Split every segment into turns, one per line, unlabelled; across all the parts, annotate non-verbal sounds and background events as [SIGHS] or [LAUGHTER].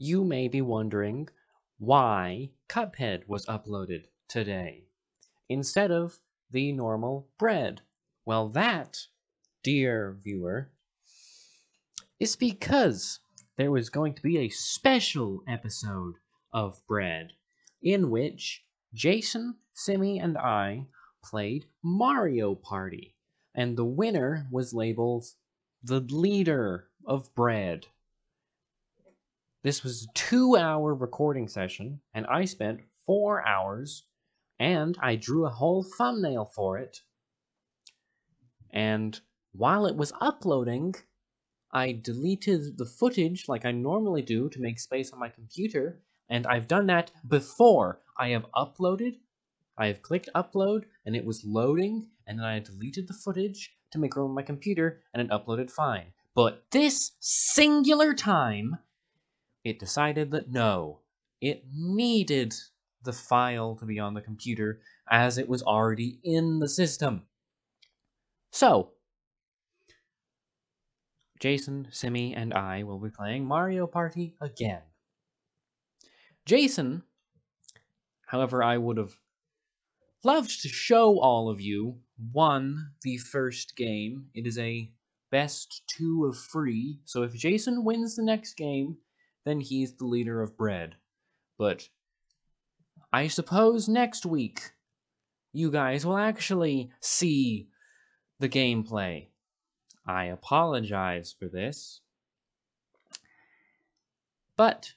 You may be wondering why Cuphead was uploaded today instead of the normal bread. Well, that, dear viewer, is because there was going to be a special episode of Bread in which Jason, Simi, and I played Mario Party, and the winner was labeled the leader of Bread. This was a two hour recording session, and I spent four hours, and I drew a whole thumbnail for it. And while it was uploading, I deleted the footage like I normally do to make space on my computer, and I've done that before. I have uploaded, I have clicked upload, and it was loading, and then I deleted the footage to make room on my computer, and it uploaded fine. But this singular time, it decided that no, it needed the file to be on the computer as it was already in the system. So, Jason, Simi, and I will be playing Mario Party again. Jason, however, I would have loved to show all of you, won the first game. It is a best two of three, so if Jason wins the next game, then he's the leader of bread. But I suppose next week you guys will actually see the gameplay. I apologize for this. But,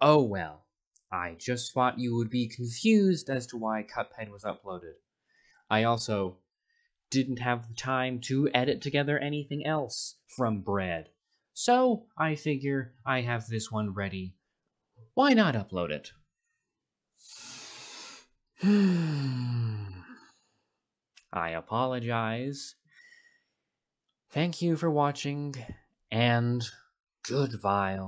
oh well. I just thought you would be confused as to why Cuphead was uploaded. I also didn't have the time to edit together anything else from Bread. So I figure I have this one ready. Why not upload it? [SIGHS] I apologize. Thank you for watching, and goodbye.